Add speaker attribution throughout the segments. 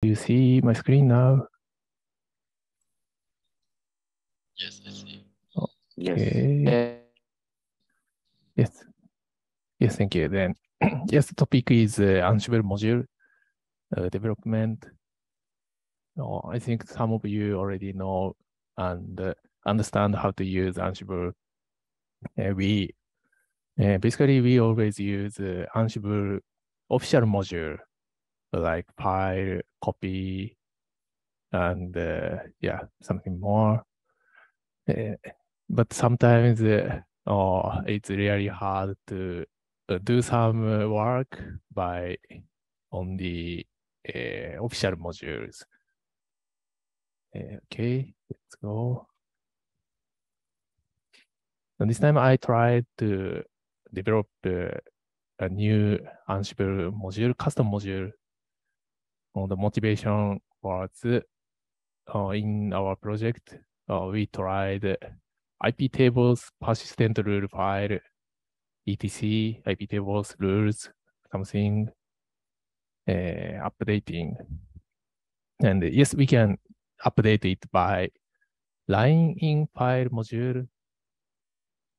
Speaker 1: Do you see my screen now?
Speaker 2: Yes, I see.
Speaker 3: Yes.
Speaker 1: Okay. Yes. Yes, thank you. Then, yes, the topic is uh, Ansible module uh, development. Oh, I think some of you already know and uh, understand how to use Ansible. Uh, we uh, basically we always use uh, Ansible official module like file, copy, and uh, yeah, something more. Uh, but sometimes uh, oh, it's really hard to uh, do some uh, work by on the uh, official modules. Uh, okay, let's go. And this time I tried to develop a new Ansible module, custom module. The motivation was uh, in our project, uh, we tried IP tables, persistent rule file, etc, IP tables, rules, something, uh, updating. And yes, we can update it by line in file module.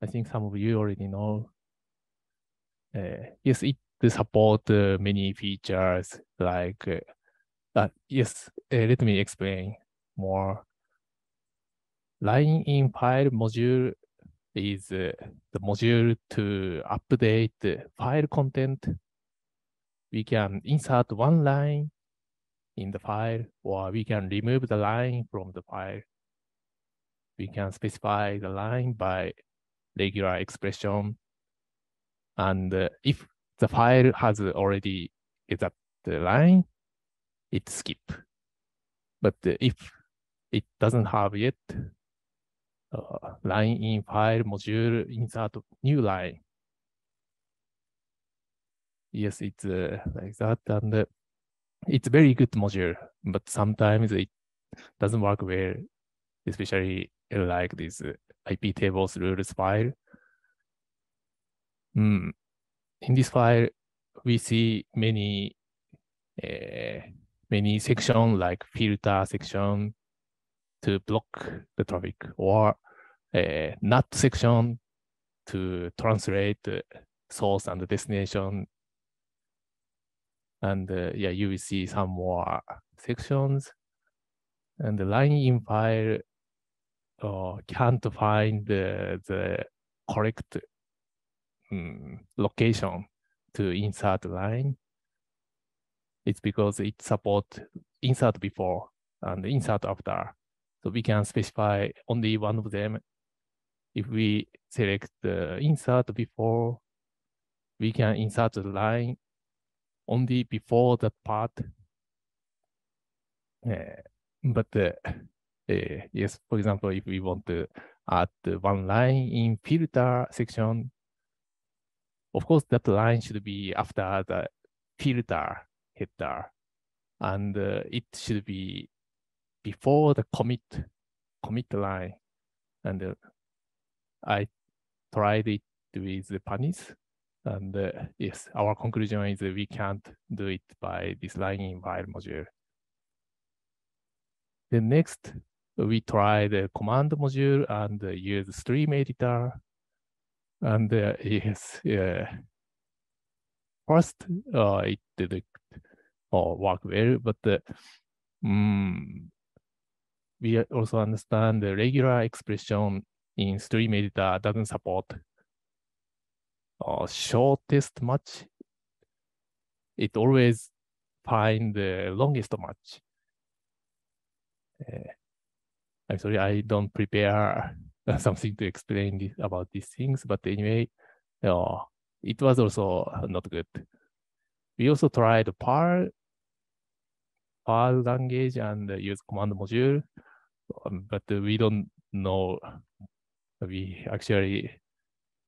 Speaker 1: I think some of you already know. Uh, yes, it support uh, many features like, uh, yes, let me explain more. Line in file module is uh, the module to update the file content. We can insert one line in the file, or we can remove the line from the file. We can specify the line by regular expression. And uh, if the file has already that the line, it skip. But uh, if it doesn't have yet, uh, line in file module insert new line. Yes, it's uh, like that. And uh, it's a very good module, but sometimes it doesn't work well, especially like this IP tables rules file. Mm. In this file, we see many uh, many section like filter section to block the traffic or uh, NAT section to translate the source and destination. And uh, yeah, you will see some more sections. And the line in file uh, can't find the, the correct um, location to insert the line. It's because it supports insert before and insert after. So we can specify only one of them. If we select the insert before, we can insert the line only before that part. Uh, but uh, uh, yes, for example, if we want to add one line in filter section, of course, that line should be after the filter header, and uh, it should be before the commit commit line. And uh, I tried it with the Panis, and uh, yes, our conclusion is we can't do it by this line in file module. The next, we tried the command module and uh, use stream editor. And uh, yes, yeah. First, uh, it didn't uh, work well, but um, we also understand the regular expression in stream editor doesn't support uh, shortest match. It always find the longest match. Uh, I'm sorry, I don't prepare something to explain this, about these things, but anyway, uh, it was also not good. We also tried Perl, Perl language and use command module, um, but we don't know. We actually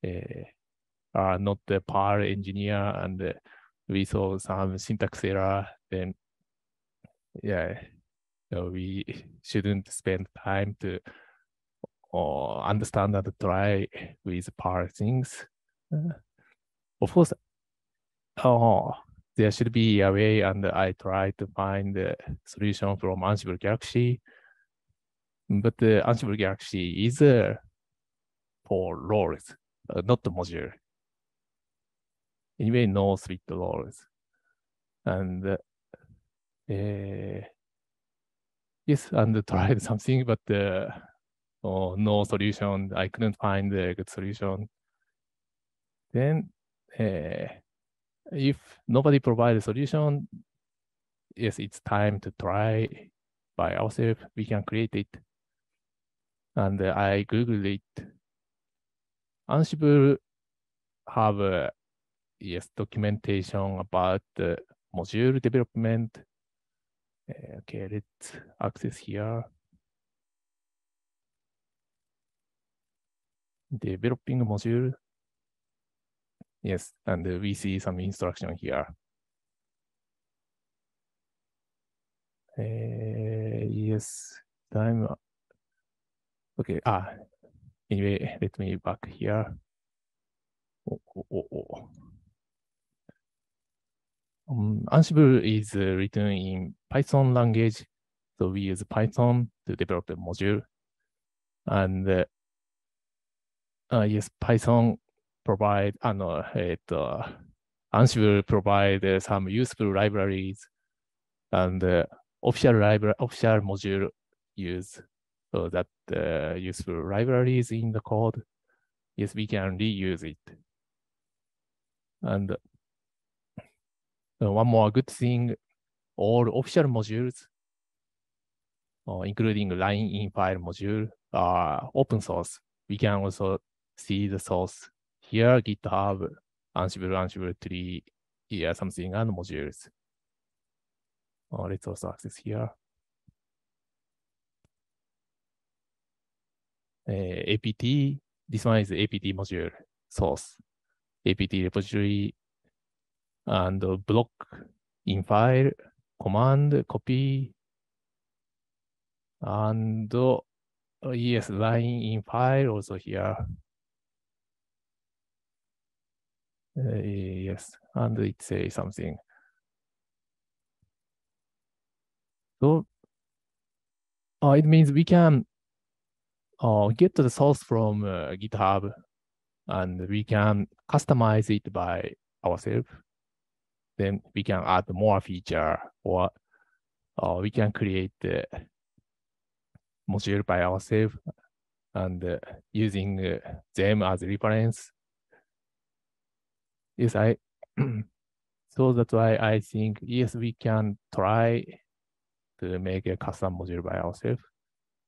Speaker 1: uh, are not the Perl engineer, and uh, we saw some syntax error. Then, yeah, we shouldn't spend time to uh, understand and try with Perl things. Uh, of course, uh, there should be a way, and I try to find the solution from Ansible Galaxy. But the Ansible Galaxy is uh, for roles, uh, not the module. Anyway, no split roles. And uh, yes, and tried something, but uh, oh, no solution. I couldn't find a good solution. Then, uh, if nobody provides a solution, yes, it's time to try by ourselves. We can create it. And I Googled it. Ansible have yes documentation about the module development. Uh, okay, let's access here. Developing module. Yes, and we see some instruction here. Uh, yes, time. Okay, ah, anyway, let me back here. Oh, oh, oh, oh. Um, Ansible is uh, written in Python language, so we use Python to develop the module. And uh, uh, yes, Python provide, uh, no, it, uh, Ansible provide uh, some useful libraries and uh, official library, official module use so that uh, useful libraries in the code. Yes, we can reuse it. And uh, one more good thing, all official modules, uh, including line in file module, are open source. We can also see the source here GitHub, Ansible, Ansible tree, yeah, something, and modules. Uh, let's also access here. Uh, APT, this one is APT module source. APT repository and block in file, command, copy, and uh, yes, line in file also here. Uh, yes, and it says something. So uh, it means we can uh, get the source from uh, GitHub and we can customize it by ourselves. Then we can add more feature or uh, we can create the module by ourselves and uh, using uh, them as reference Yes, I. so that's why I think yes, we can try to make a custom module by ourselves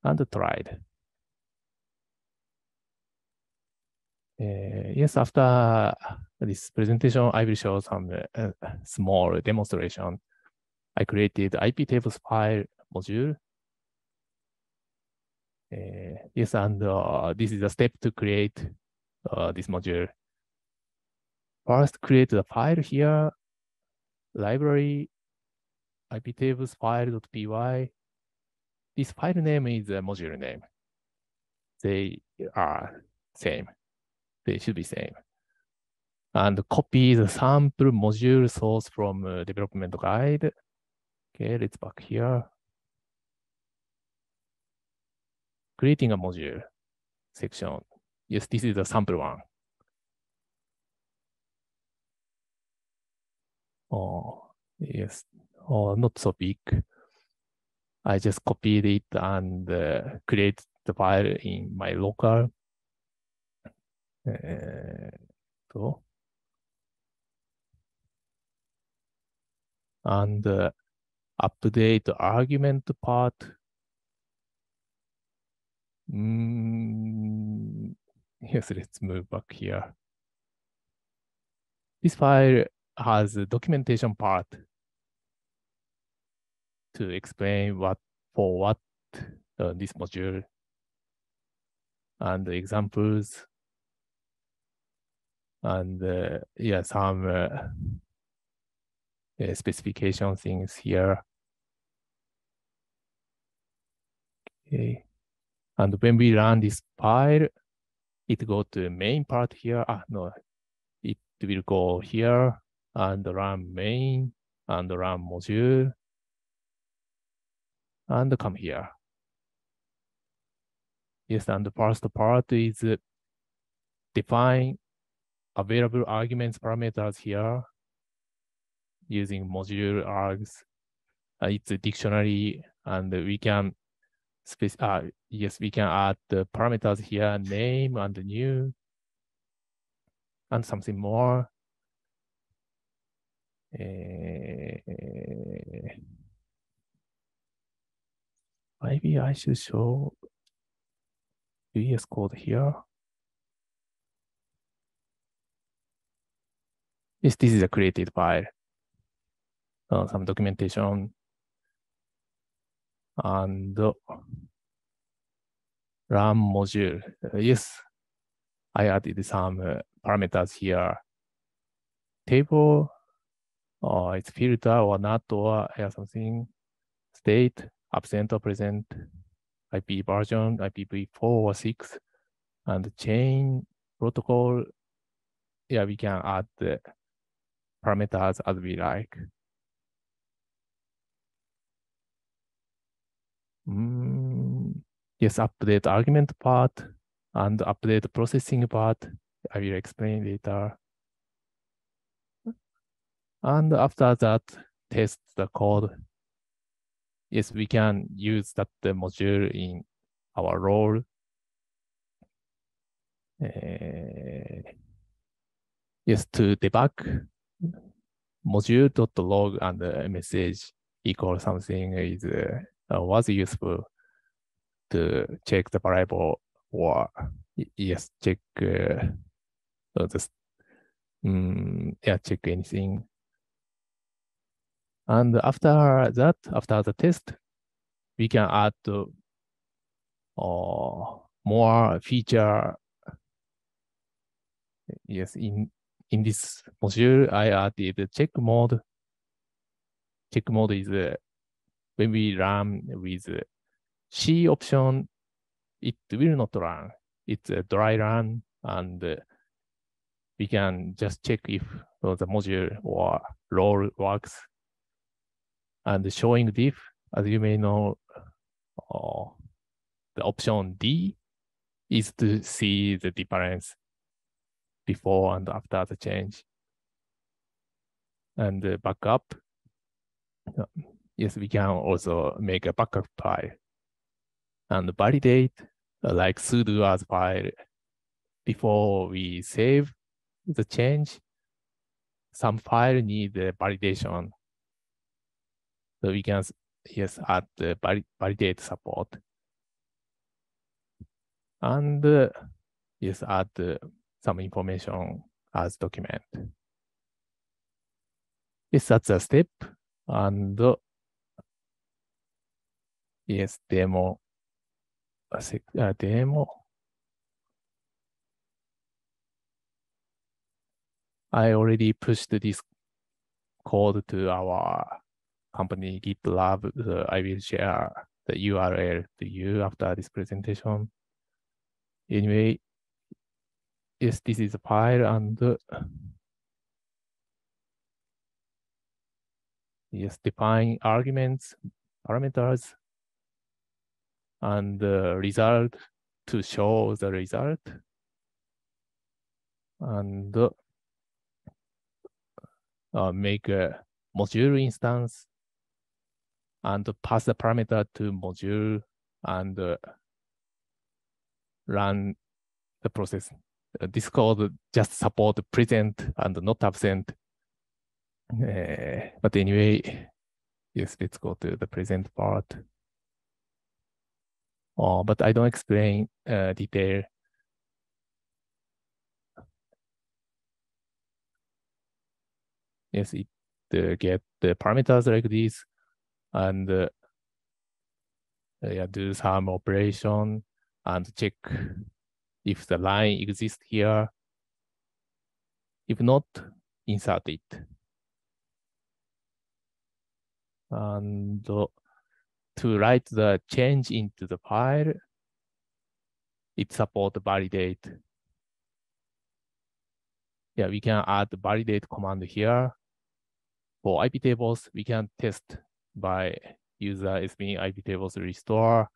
Speaker 1: and tried. Uh, yes, after this presentation, I will show some uh, small demonstration. I created IP tables file module. Uh, yes, and uh, this is a step to create uh, this module. First, create the file here, library, iptables file.py. This file name is a module name. They are same. They should be same. And copy the sample module source from uh, development guide. Okay, let's back here. Creating a module section. Yes, this is the sample one. Oh, yes. Oh, not so big. I just copied it and uh, create the file in my local. Uh, so, and uh, update argument part. Mm, yes, let's move back here. This file has a documentation part to explain what for what uh, this module and the examples. And uh, yeah some uh, uh, specification things here. Okay. And when we run this file it go to main part here. Ah no it will go here and run main and run module and come here. Yes, and the first part is define available arguments parameters here using module args. Uh, it's a dictionary and we can uh, yes, we can add the parameters here, name and new and something more. Maybe I should show VS Code here. Yes, this is a created file. Uh, some documentation and run module. Uh, yes, I added some uh, parameters here. Table, or it's filter or not, or something. State, absent or present, IP version, IPv4 or 6, and chain protocol. Yeah, we can add the parameters as we like. Mm, yes, update argument part and update processing part. I will explain later. And after that, test the code. Yes, we can use that module in our role. Uh, yes, to debug module.log and the message equal something is uh, was useful to check the variable or yes, check uh, this, um, yeah, check anything. And after that, after the test, we can add uh, more feature. Yes, in in this module, I added the check mode. Check mode is uh, when we run with C option, it will not run. It's a dry run, and uh, we can just check if uh, the module or role works. And showing diff, as you may know, uh, the option D is to see the difference before and after the change. And uh, backup, yes, we can also make a backup file and validate uh, like sudoers file before we save the change. Some file need the validation. So we can, yes, add the validate support. And uh, yes, add uh, some information as document. Yes, that's a step. And uh, yes, demo, uh, demo. I already pushed this code to our company GitLab. Uh, I will share the URL to you after this presentation. Anyway, yes, this is a file and uh, yes, define arguments, parameters, and the result to show the result. And uh, uh, make a module instance and pass the parameter to module and uh, run the process. Uh, this code just support present and not absent. Uh, but anyway, yes, let's go to the present part. Oh, but I don't explain uh, detail. Yes, it uh, get the parameters like this and uh, yeah, do some operation and check if the line exists here. If not, insert it. And uh, to write the change into the file, it support validate. Yeah, we can add validate command here for IP tables, we can test by user SB IP tables restore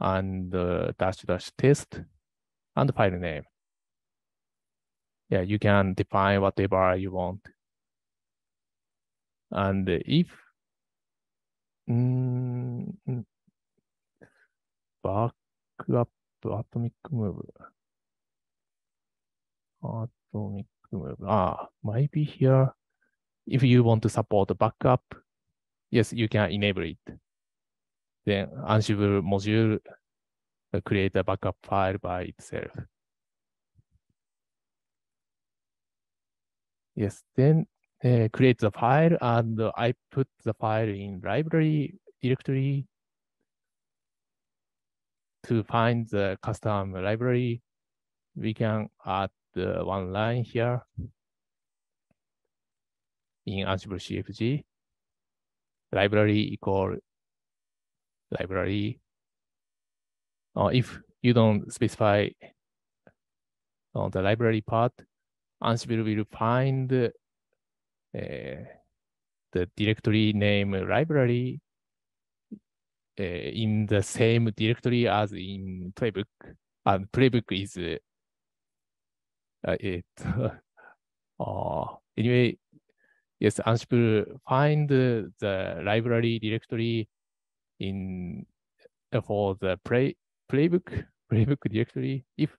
Speaker 1: and dash dash test and the file name. Yeah, you can define whatever you want. And if mm, backup atomic move, atomic move, ah, might be here. If you want to support the backup, yes, you can enable it. Then Ansible module create a backup file by itself. Yes, then uh, create the file and I put the file in library directory to find the custom library. We can add uh, one line here in Ansible CFG. Library equal library. Uh, if you don't specify on the library part, Ansible will find uh, the directory name library uh, in the same directory as in playbook. And playbook is uh, it. uh, anyway, yes, Ansible find the library directory in for the play playbook playbook directory. If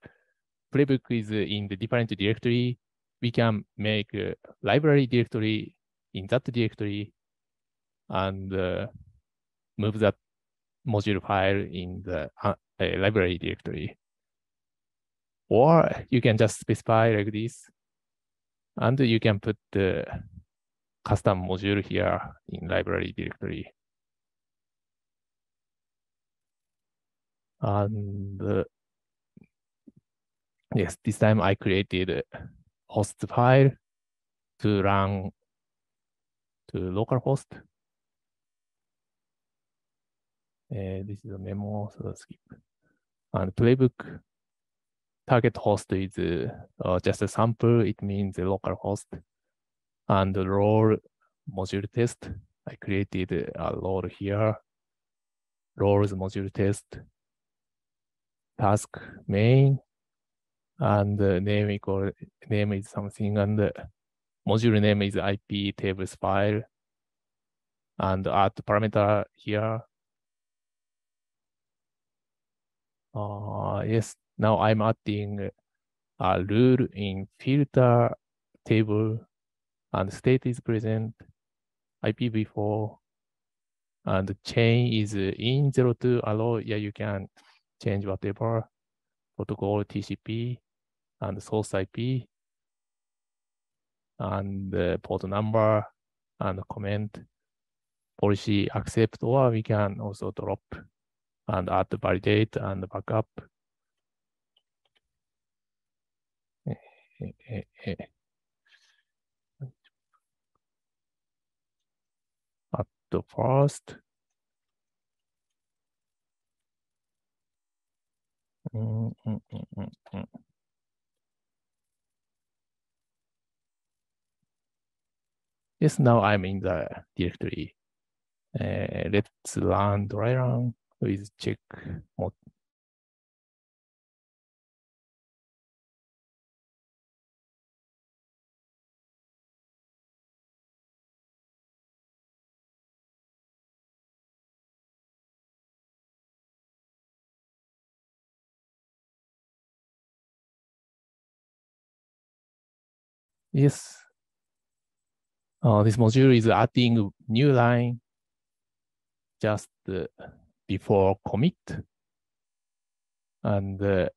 Speaker 1: playbook is in the different directory, we can make a library directory in that directory and uh, move that module file in the uh, library directory. Or you can just specify like this, and you can put the custom module here in library directory. And uh, yes, this time I created a host file to run to localhost. Uh, this is a memo, so skip. And playbook target host is uh, just a sample. It means a localhost. And role module test, I created a role here. Roles module test, task main, and name equal name is something, and the module name is IP tables file, and add parameter here. Uh, yes, now I'm adding a rule in filter table, and state is present, IPv4, and the chain is in 02 allow. Yeah, you can change whatever protocol TCP and source IP and the port number and comment policy accept, or we can also drop and add validate and backup. Eh, eh, eh, the first, mm, mm, mm, Yes, now I'm in the directory. Uh, let's run dry run with check mode. Yes, uh, this module is adding new line just uh, before commit. And uh,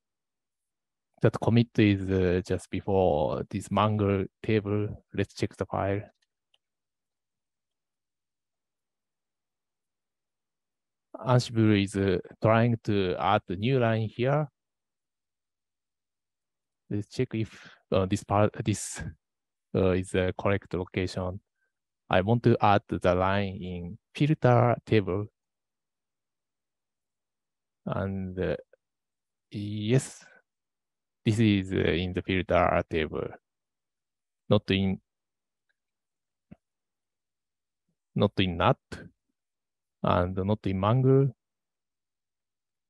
Speaker 1: that commit is uh, just before this mangle table. Let's check the file. Ansible is uh, trying to add a new line here. Let's check if uh, this part, this uh, is the correct location. I want to add the line in filter table. And uh, yes, this is uh, in the filter table, not in not in NAT, and not in mangle.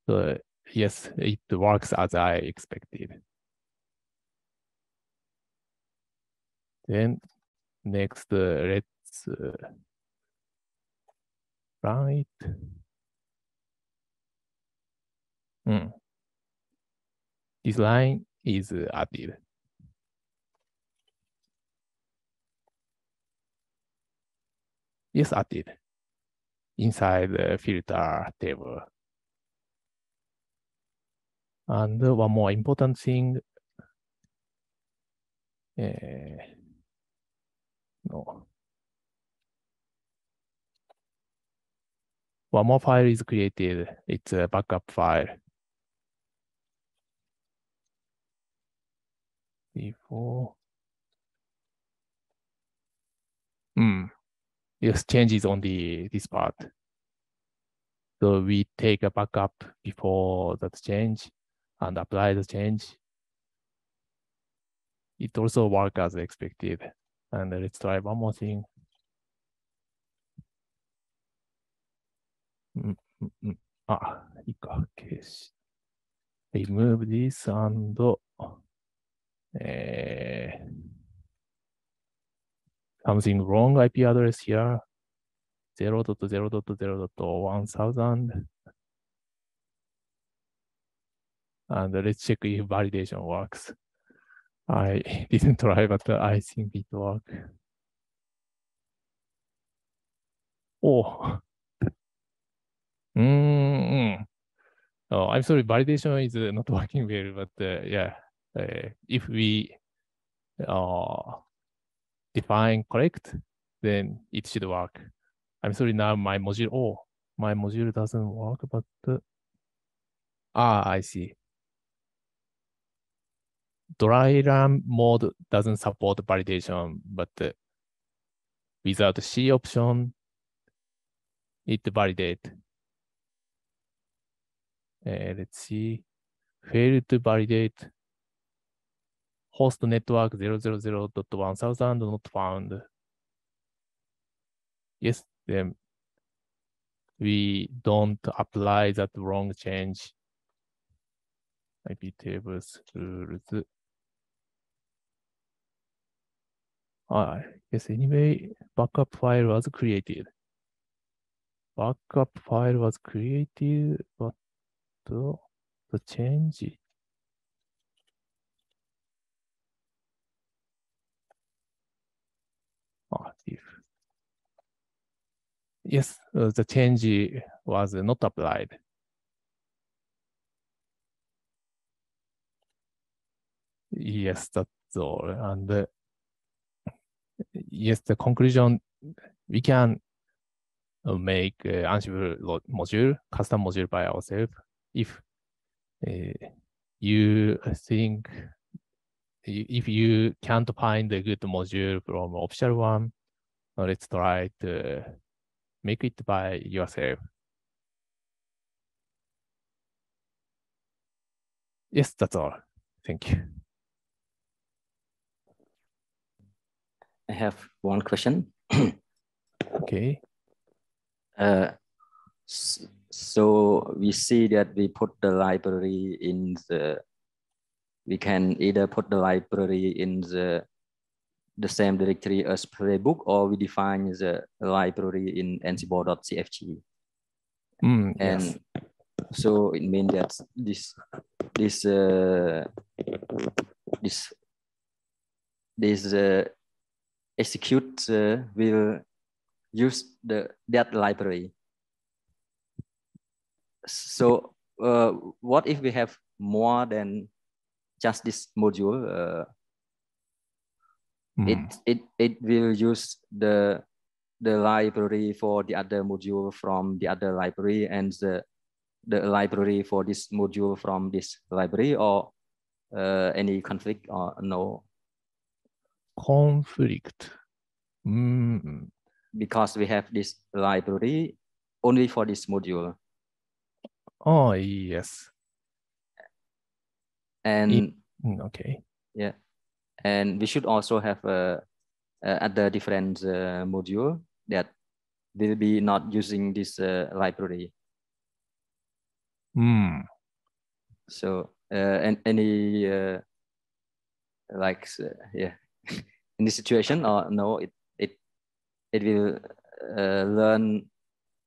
Speaker 1: So yes, it works as I expected. Then next, uh, let's uh. Hmm. This line is added. Yes, added inside the filter table. And one more important thing. Uh, no. One more file is created. It's a backup file. Before. Hmm. Yes, changes on the this part. So we take a backup before that change and apply the change. It also work as expected. And let's try one more thing. Mm, mm, mm. あ、いいか、消し。remove this and えー something wrong IP address here 0.0.0.1000 and let's check if validation works. I didn't try, but I think it worked. Oh. Mm, oh, I'm sorry, validation is not working well, but uh, yeah, uh, if we uh, define correct, then it should work. I'm sorry, now my module, oh, my module doesn't work, but uh, ah, I see. Dry run mode doesn't support validation, but uh, without C option, it validate. Uh, let's see, fail to validate host network 000.1000 not found. Yes, then we don't apply that wrong change. IP tables rules. Ah, yes, anyway, backup file was created. Backup file was created, but the, the change. Ah, if yes, uh, the change was not applied. Yes, that's all. And uh, yes, the conclusion, we can uh, make uh, Ansible module, custom module by ourselves. If uh, you think, if you can't find a good module from official one, let's try to make it by yourself. Yes, that's all. Thank you.
Speaker 3: I have one question.
Speaker 1: okay.
Speaker 3: Uh, so we see that we put the library in the, we can either put the library in the, the same directory as playbook or we define the library in ansible.cfg.
Speaker 1: Mm,
Speaker 3: And
Speaker 1: yes.
Speaker 3: so it means that this, this, uh, this, this uh, execute uh, will use the that library. So uh, what if we have more than just this module? Uh,
Speaker 1: Mm.
Speaker 3: It it it will use the the library for the other module from the other library and the the library for this module from this library or uh, any conflict or no
Speaker 1: conflict. Mm.
Speaker 3: because we have this library only for this module
Speaker 1: Oh, yes.
Speaker 3: and
Speaker 1: Mm, okay.
Speaker 3: yeah and we should also have a, a other different uh, module that will be not using this uh, library.
Speaker 1: Hmm.
Speaker 3: So uh, and any uh, like uh, yeah, in this situation or no, it it it will uh, learn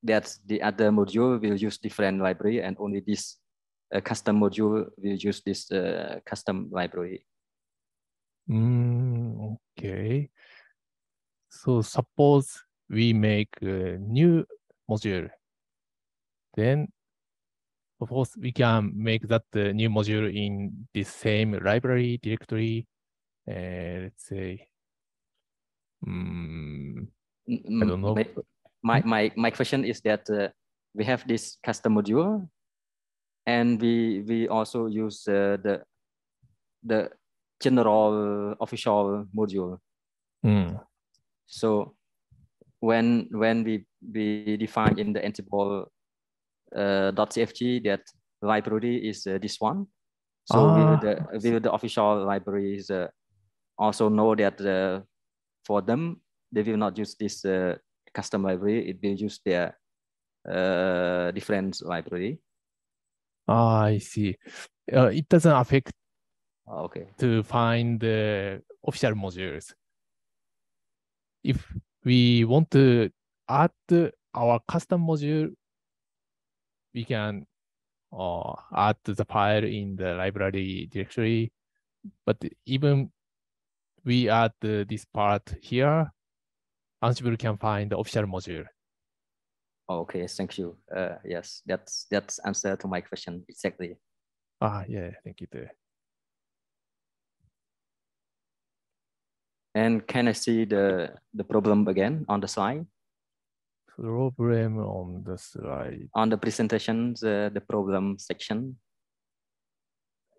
Speaker 3: that the other module will use different library and only this uh, custom module will use this uh, custom library.
Speaker 1: Mm, okay. So suppose we make a new module, then of course we can make that uh, new module in the same library directory. Uh, let's say, mm, I don't know.
Speaker 3: My, my, my, question is that uh, we have this custom module and we, we also use uh, the, the general official module.
Speaker 1: Mm.
Speaker 3: So when when we we define in the Ansible uh, .cfg that library is uh, this one, so
Speaker 1: Ah.
Speaker 3: will the will the official libraries uh, also know that uh, for them they will not use this uh, custom library, it will use their uh, different library.
Speaker 1: Ah, I see. Uh, it doesn't affect
Speaker 3: Oh, Okay.
Speaker 1: to find the official modules. If we want to add our custom module, we can uh, add the file in the library directory. But even we add uh, this part here, Ansible can find the official module.
Speaker 3: Okay. Thank you. Uh, yes, that's that's answer to my question exactly.
Speaker 1: Ah, yeah, thank you. too.
Speaker 3: And can I see the the problem again on the slide?
Speaker 1: Problem on the slide.
Speaker 3: on the presentations, uh, the problem section.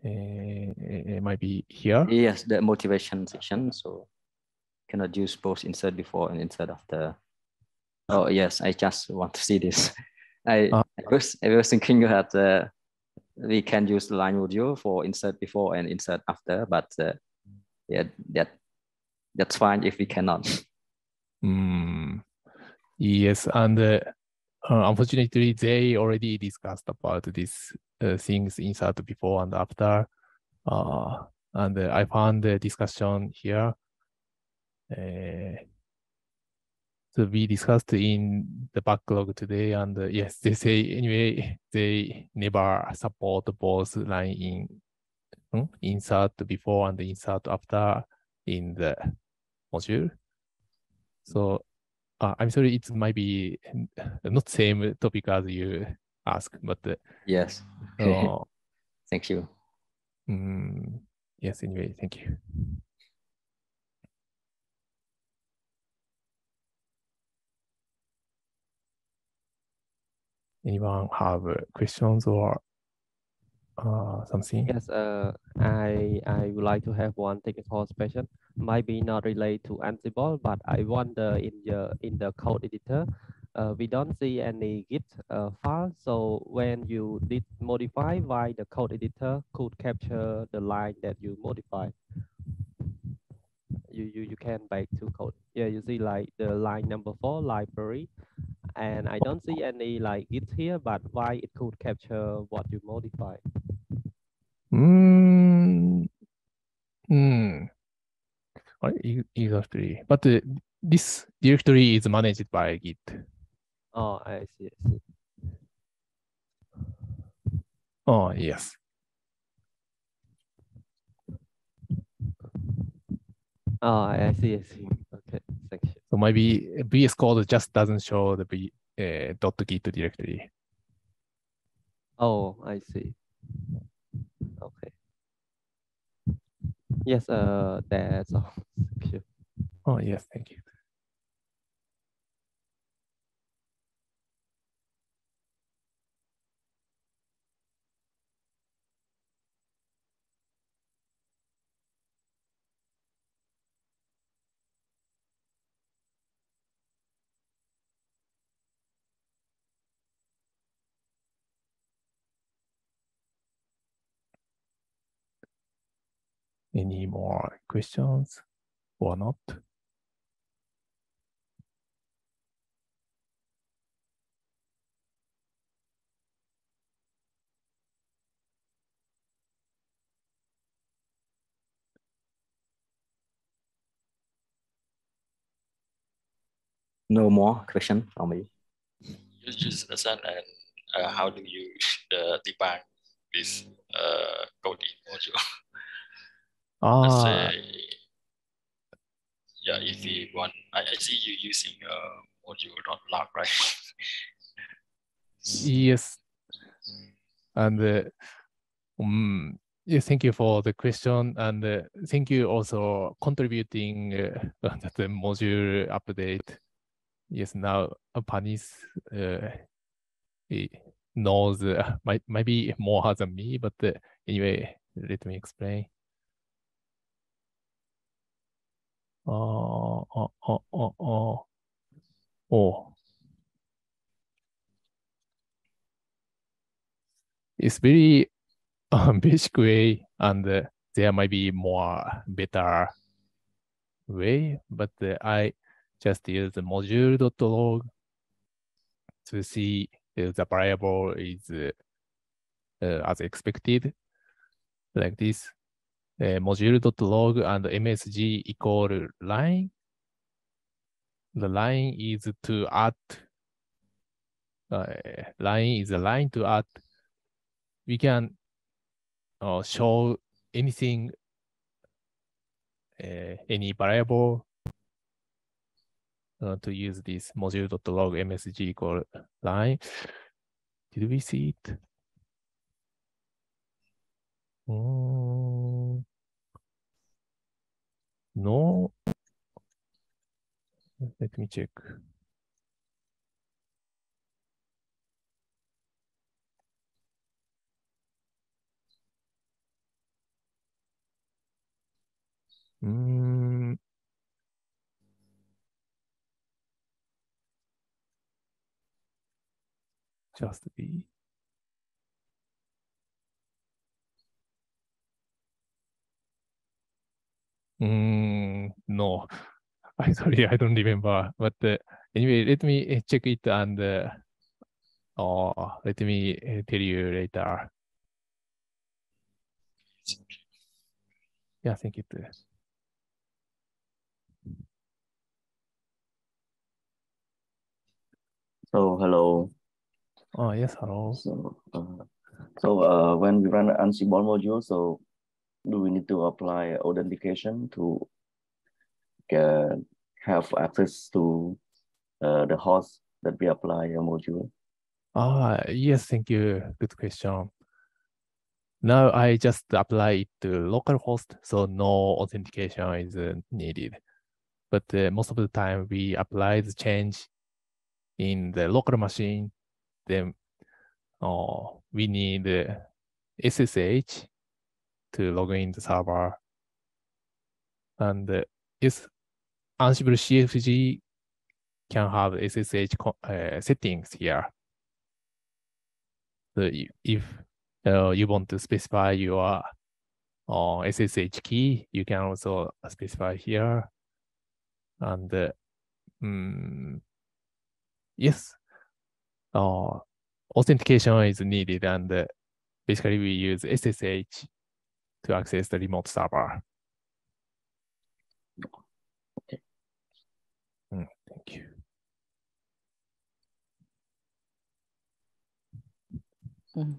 Speaker 1: It might be here.
Speaker 3: Yes, the motivation section. So cannot use both insert before and insert after. Oh yes, I just want to see this. I,
Speaker 1: Ah.
Speaker 3: I was I was thinking that uh, we can use the line module for insert before and insert after, but uh, yeah, that that's fine if we cannot.
Speaker 1: Mm, yes, and uh, unfortunately, they already discussed about these uh, things insert before and after. Uh, and I found the discussion here. Uh, so we discussed in the backlog today, and uh, yes, they say anyway they never support both line in hmm, insert before and insert after in the module. So uh, I'm sorry, it might be not same topic as you ask, but uh,
Speaker 3: yes.
Speaker 1: uh,
Speaker 3: Thank you.
Speaker 1: mm, yes, anyway, thank you. Anyone have questions or uh, something?
Speaker 4: Yes, uh, I I would like to have one technical question. Might be not related to Ansible, but I wonder in the in the code editor, uh, we don't see any Git uh, file. So when you did modify, why the code editor could capture the line that you modify? You you you can back to code. Yeah, you see like the line number four library, and I don't see any like Git here, but why it could capture what you modify?
Speaker 1: Mm, mm. Right, e- exactly. But uh, this directory is managed by Git.
Speaker 4: Oh, I see. I see.
Speaker 1: Oh, yes.
Speaker 4: Oh, I see. I see. Okay, thank you.
Speaker 1: So maybe VS Code just doesn't show the v, uh, .git directory.
Speaker 4: Oh, I see. Okay. Yes, uh, that's all. Thank you.
Speaker 1: Oh, yes, thank you. Any more questions or not?
Speaker 3: no more question from me.
Speaker 2: Just, just understand and uh, how do you uh, debug this uh, coding module?
Speaker 1: Ah,
Speaker 2: say, yeah, if you want, I, I see you using a module dot log, right?
Speaker 1: yes. And uh, um, yeah, thank you for the question, and uh, thank you also contributing uh, the module update. Yes, now Panis uh, knows uh, might maybe more than me, but uh, anyway, let me explain. It's very um, basic way, and there might be more better way, but I just use the module.log to see if the variable is uh, as expected, like this. Uh, module.log and msg equal line. The line is to add, uh, line is a line to add. We can uh, show anything, uh, any variable uh, to use this module.log msg equal line. Did we see it? No. Let me check. Just be. Mm, no, I'm sorry, I don't remember. But uh, anyway, let me uh, check it and uh, oh, let me uh, tell you later. Yeah, thank you. too.
Speaker 5: So hello.
Speaker 1: Oh, yes, hello.
Speaker 5: So uh, so uh, when we run an Ansible module, so do we need to apply authentication to uh, have access to uh, the host that we apply a module?
Speaker 1: Ah, yes, thank you. Good question. Now I just apply it to localhost, so no authentication is uh, needed. But uh, most of the time we apply the change in the local machine, then uh, we need uh, SSH to log in the server. And uh, yes, Ansible CFG can have SSH uh, settings here. So if uh, you want to specify your uh, SSH key, you can also specify here. And uh, mm, yes, uh, authentication is needed, and uh, basically we use SSH to access the remote server.
Speaker 5: Okay.
Speaker 1: Mm, thank you.
Speaker 6: Mm.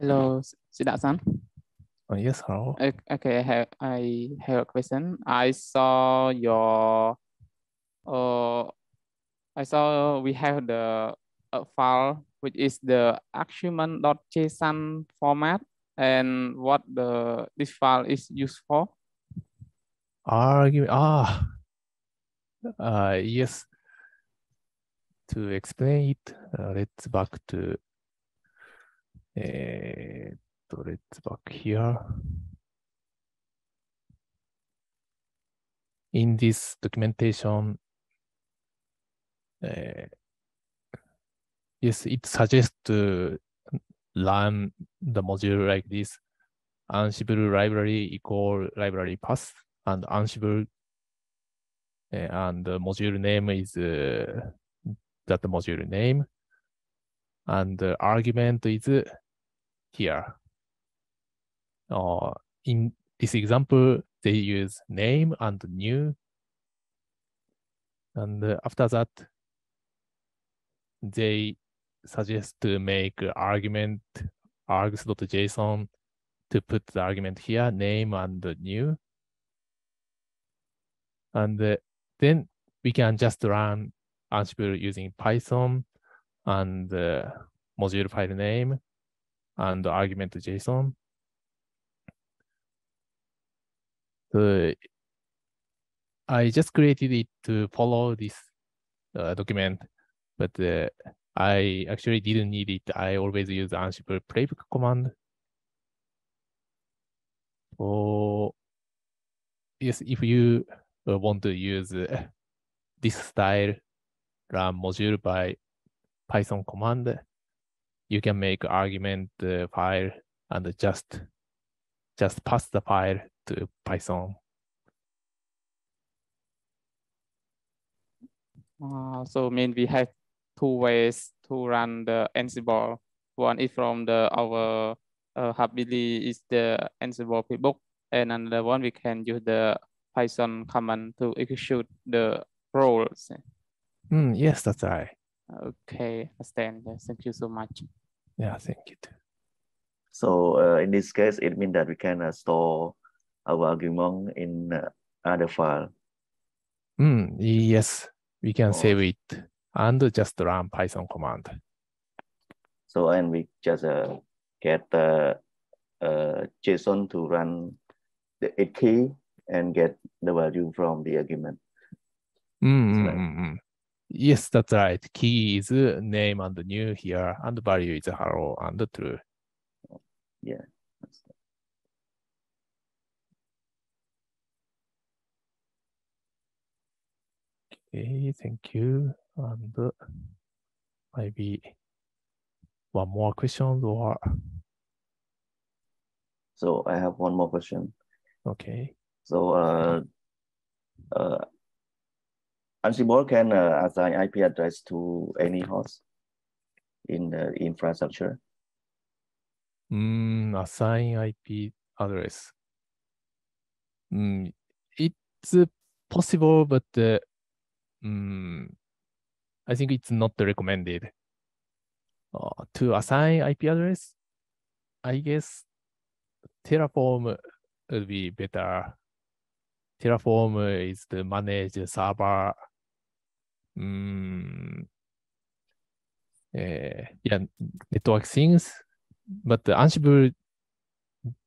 Speaker 6: Hello, Siddharth-san.
Speaker 1: Uh, yes, hello.
Speaker 6: Ok- Okay, I have, I have a question. I saw your, uh, I saw we have the uh, file which is the argument.json format and what the this file is used for.
Speaker 1: Argument. Ah, uh, yes. To explain it, uh, let's back to. Uh, let's back here. In this documentation, uh, yes, it suggests to run the module like this. Ansible library equal library path and Ansible uh, and the module name is uh, that module name and the argument is here. Uh, in this example, they use name and new. And after that, they suggest to make argument args.json to put the argument here, name and new. And uh, then we can just run Ansible using Python and uh, module file name and argument JSON. So I just created it to follow this uh, document, but uh, I actually didn't need it. I always use Ansible playbook command. So yes, if you uh, want to use uh, this style run module by Python command, you can make argument uh, file and just just pass the file to Python.
Speaker 6: Uh, so mean we have two ways to run the Ansible. One is from the our uh, Habili is the Ansible playbook, and another one we can use the Python command to execute the roles.
Speaker 1: Mm, yes, that's right.
Speaker 6: Okay, understand. Yes, thank you so much.
Speaker 1: Yeah, thank you. Too.
Speaker 5: So uh, in this case, it means that we can uh, store our argument in uh, other file.
Speaker 1: Mm, yes, we can
Speaker 5: Oh.
Speaker 1: save it and just run Python command.
Speaker 5: So and we just uh, get the uh, JSON to run the a key and get the value from the argument.
Speaker 1: Mm, mm,
Speaker 5: right.
Speaker 1: mm, mm. Yes, that's right. Key is name and new here, and value is hello and true.
Speaker 5: Yeah.
Speaker 1: Okay, thank you. And uh, maybe one more question or
Speaker 5: So I have one more question.
Speaker 1: okay.
Speaker 5: So uh, uh, Ansible can uh, assign IP address to any host in the infrastructure.
Speaker 1: Mm, assign IP address. Mm, it's uh, possible, but uh, mm, I think it's not recommended. Uh, to assign IP address, I guess Terraform would be better. Terraform is to manage server. Eh, yeah, network things but the Ansible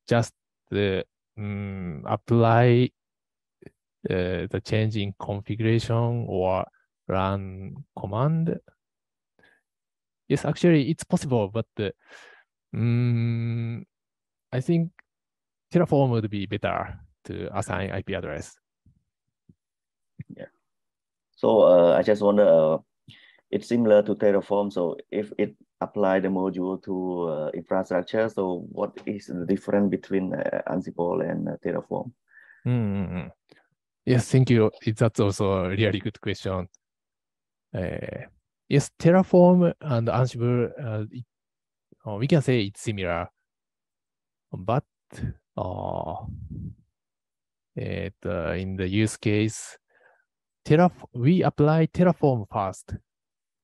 Speaker 1: just uh, mm, apply uh, the change in configuration or run command. Yes, actually, it's possible, but mm, I think Terraform would be better to assign IP address. Yeah.
Speaker 5: So uh, I just wonder, uh, it's similar to Terraform. So if it apply the module to uh, infrastructure, so what is the difference between uh, Ansible and uh, Terraform?
Speaker 1: Mm-hmm. Yes, thank you. That's also a really good question. Uh, yes, Terraform and Ansible, uh, it, uh, we can say it's similar, but uh, it, uh, in the use case, Terraf we apply Terraform first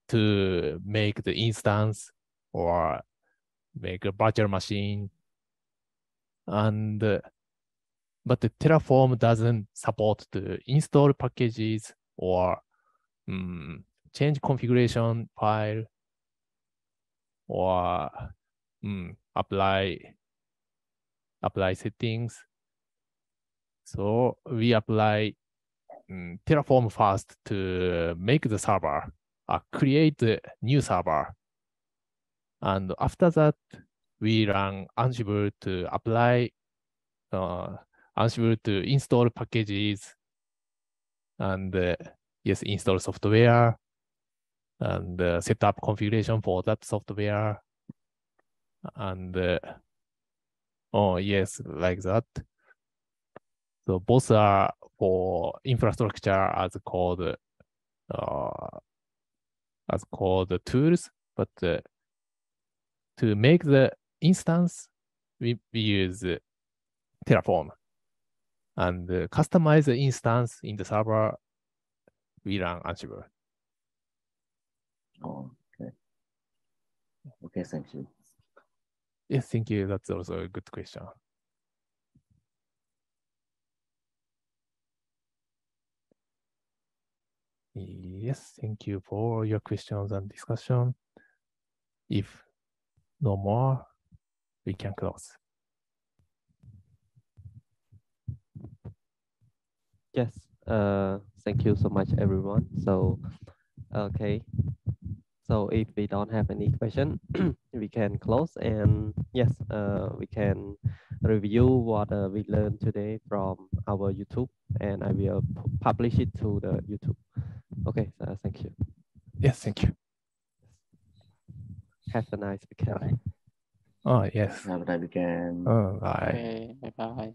Speaker 1: to make the instance or make a virtual machine. And uh, but the Terraform doesn't support to install packages or mm, change configuration file or mm, apply apply settings. So we apply mm, Terraform first to make the server, uh, create the new server. And after that, we run Ansible to apply uh, Ansible to install packages and uh, yes, install software and uh, set up configuration for that software. And uh, oh, yes, like that. So both are for infrastructure as called uh, as code tools, but uh, to make the instance, we, we use Terraform and uh, customize the instance in the server. we run Ansible.
Speaker 5: Oh, okay. Okay, thank you.
Speaker 1: Yes, thank you. That's also a good question. Yes, thank you for your questions and discussion. If no more, we can close.
Speaker 4: Yes. Uh, thank you so much, everyone. So, okay. So if we don't have any question, we can close and yes, uh, we can review what uh, we learned today from our YouTube and I will publish it to the YouTube. Okay, so thank you.
Speaker 1: Yes, thank you.
Speaker 4: Have a nice weekend.
Speaker 1: Oh, yes.
Speaker 5: Have a nice weekend.
Speaker 1: Oh, bye.
Speaker 6: Okay, bye bye.